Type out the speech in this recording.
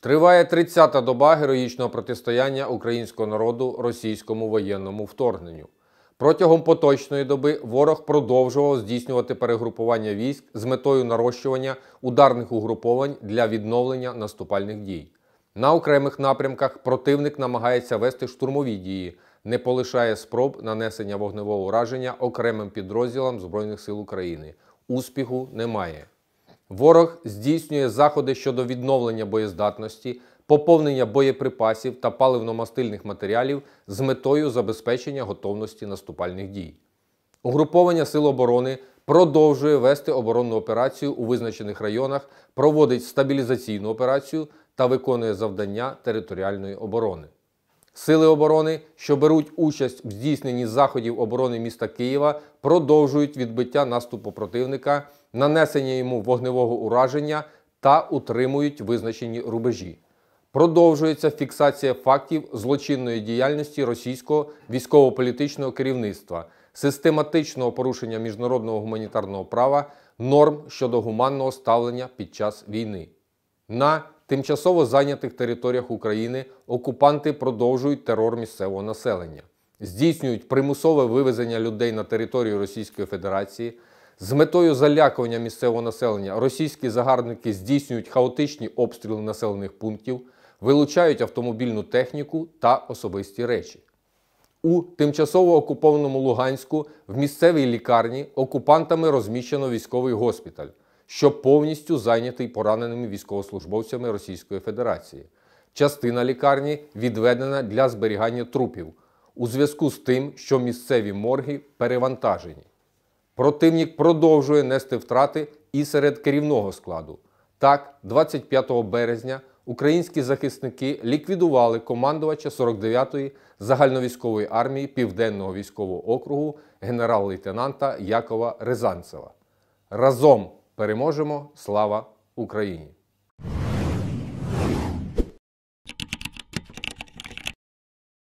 Триває 30-та доба героїчного протистояння українського народу російському воєнному вторгненню. Протягом поточної доби ворог продовжував здійснювати перегрупування військ з метою нарощування ударних угруповань для відновлення наступальних дій. На окремих напрямках противник намагається вести штурмові дії, не полишає спроб нанесення вогневого ураження окремим підрозділам Збройних сил України. Успіху немає. Ворог здійснює заходи щодо відновлення боєздатності, поповнення боєприпасів та паливно-мастильних матеріалів з метою забезпечення готовності наступальних дій. Угруповання Сил оборони продовжує вести оборонну операцію у визначених районах, проводить стабілізаційну операцію та виконує завдання територіальної оборони. Сили оборони, що беруть участь в здійсненні заходів оборони міста Києва, продовжують відбиття наступу противника, нанесення йому вогневого ураження та утримують визначені рубежі. Продовжується фіксація фактів злочинної діяльності російського військово-політичного керівництва, систематичного порушення міжнародного гуманітарного права, норм щодо гуманного ставлення під час війни. На тимчасово зайнятих територіях України окупанти продовжують терор місцевого населення, здійснюють примусове вивезення людей на територію Російської Федерації. З метою залякування місцевого населення російські загарбники здійснюють хаотичні обстріли населених пунктів, вилучають автомобільну техніку та особисті речі. У тимчасово окупованому Луганську в місцевій лікарні окупантами розміщено військовий госпіталь, що повністю зайнятий пораненими військовослужбовцями Російської Федерації. Частина лікарні відведена для зберігання трупів у зв'язку з тим, що місцеві морги перевантажені. Противник продовжує нести втрати і серед керівного складу. Так, 25 березня українські захисники ліквідували командувача 49-ї загальновійськової армії Південного військового округу генерал-лейтенанта Якова Рязанцева. Разом переможемо! Слава Україні!